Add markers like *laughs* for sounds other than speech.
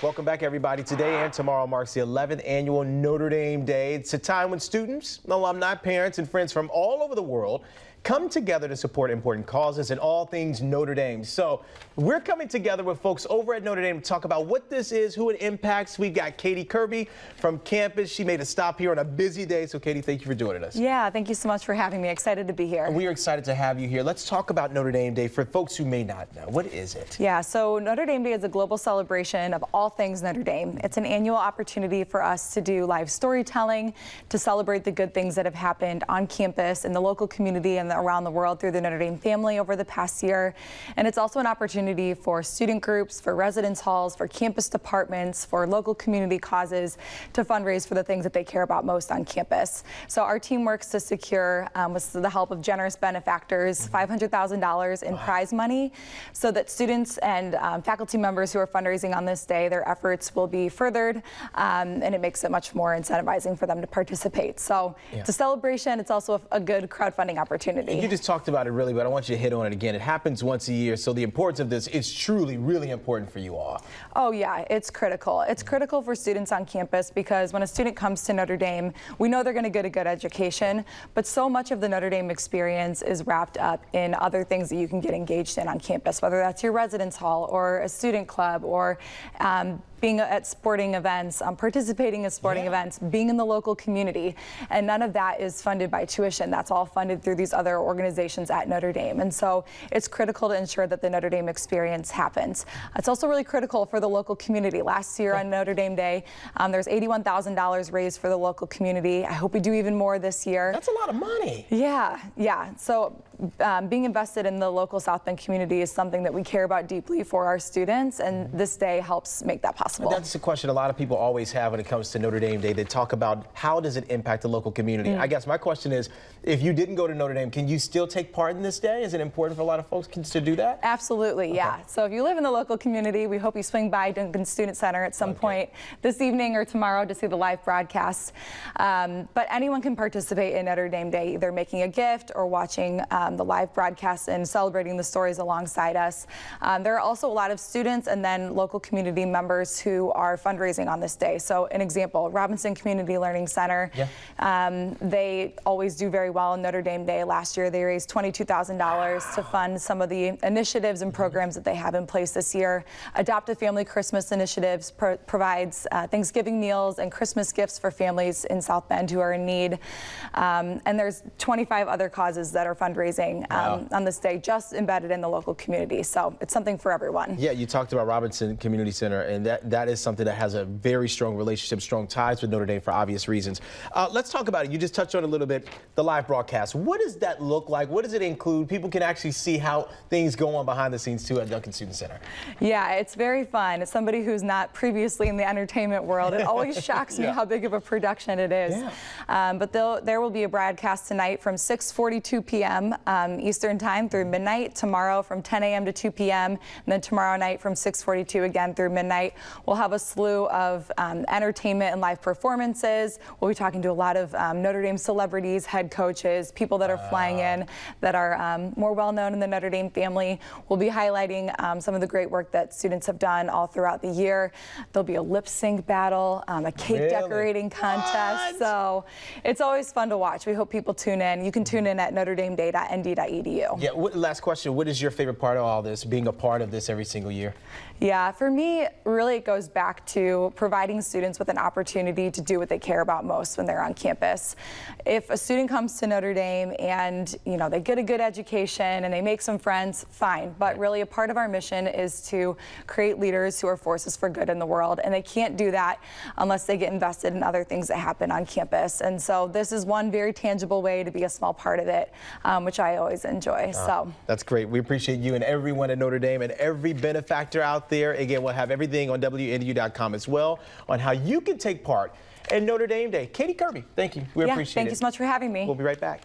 Welcome back, everybody. Today and tomorrow marks the 11th annual Notre Dame Day. It's a time when students, alumni, parents, and friends from all over the world come together to support important causes and all things Notre Dame. So we're coming together with folks over at Notre Dame to talk about what this is, who it impacts. We've got Katie Kirby from campus. She made a stop here on a busy day. So Katie, thank you for joining us. Yeah, thank you so much for having me. Excited to be here. We are excited to have you here. Let's talk about Notre Dame Day for folks who may not know. What is it? Yeah, so Notre Dame Day is a global celebration of all things Notre Dame. It's an annual opportunity for us to do live storytelling, to celebrate the good things that have happened on campus, in the local community, and around the world through the Notre Dame family over the past year. And it's also an opportunity for student groups, for residence halls, for campus departments, for local community causes to fundraise for the things that they care about most on campus. So our team works to secure, um, with the help of generous benefactors, $500,000 in prize money so that students and um, faculty members who are fundraising on this day, their efforts will be furthered um, and it makes it much more incentivizing for them to participate. So Yeah. it's a celebration. It's also a, a good crowdfunding opportunity. You just talked about it really, but I want you to hit on it again. It happens once a year, so the importance of this is truly, really important for you all. Oh yeah, it's critical. It's critical for students on campus because when a student comes to Notre Dame, we know they're going to get a good education, but so much of the Notre Dame experience is wrapped up in other things that you can get engaged in on campus, whether that's your residence hall or a student club or um, being at sporting events, um, participating in sporting Yeah. events, being in the local community. And none of that is funded by tuition. That's all funded through these other organizations at Notre Dame. And so it's critical to ensure that the Notre Dame experience happens. It's also really critical for the local community. Last year on Notre Dame Day, um, there's $81,000 raised for the local community. I hope we do even more this year. That's a lot of money. Yeah, yeah. So um, being invested in the local South Bend community is something that we care about deeply for our students, and this day helps make that possible. That's a question a lot of people always have when it comes to Notre Dame Day. They talk about how does it impact the local community. Mm. I guess my question is, if you didn't go to Notre Dame, can you still take part in this day? Is it important for a lot of folks to do that? Absolutely, yeah. So if you live in the local community, we hope you swing by Duncan Student Center at some Okay. point this evening or tomorrow to see the live broadcast. Um, but anyone can participate in Notre Dame Day, either making a gift or watching um, the live broadcast and celebrating the stories alongside us. Um, there are also a lot of students and then local community members who are fundraising on this day. So an example, Robinson Community Learning Center. Yeah. Um, they always do very well on Notre Dame Day. Last year, they raised $22,000 to fund some of the initiatives and programs that they have in place this year. Adopt a Family Christmas Initiatives pro- provides uh, Thanksgiving meals and Christmas gifts for families in South Bend who are in need. Um, and there's 25 other causes that are fundraising um, Wow. on this day, just embedded in the local community. So it's something for everyone. Yeah, you talked about Robinson Community Center, and that, that is something that has a very strong relationship, strong ties with Notre Dame for obvious reasons. Uh, let's talk about it. You just touched on a little bit, the live broadcast. What does that look like? What does it include? People can actually see how things go on behind the scenes too at Duncan Student Center. Yeah, it's very fun. As somebody who's not previously in the entertainment world, it always *laughs* shocks me Yeah. how big of a production it is. Yeah. Um, but there will be a broadcast tonight from 6:42 p.m. Um, Eastern Time through midnight. Tomorrow from 10 a.m. to 2 p.m. And then tomorrow night from 6:42 again through midnight. We'll have a slew of um, entertainment and live performances. We'll be talking to a lot of um, Notre Dame celebrities, head coaches, people that are flying in that are um, more well known in the Notre Dame family. We'll be highlighting um, some of the great work that students have done all throughout the year. There'll be a lip sync battle, um, a cake Really? decorating contest. What? So it's always fun to watch. We hope people tune in. You can tune in at Notre Dame Day at notredameday.nd.edu. Yeah, what, last question. What is your favorite part of all this, being a part of this every single year? Yeah, for me, really it goes back to providing students with an opportunity to do what they care about most when they're on campus. If a student comes to Notre Dame and, you know, they get a good education and they make some friends, fine. But really a part of our mission is to create leaders who are forces for good in the world. And they can't do that unless they get invested in other things that happen on campus. And so this is one very tangible way to be a small part of it, um, which I always enjoy. Ah, so. That's great. We appreciate you and everyone at Notre Dame and every benefactor out there. Again, we'll have everything on WNDU.com as well on how you can take part in Notre Dame Day. Katie Kirby, thank you. We yeah, appreciate thank it. Thank you so much for having me. We'll be right back.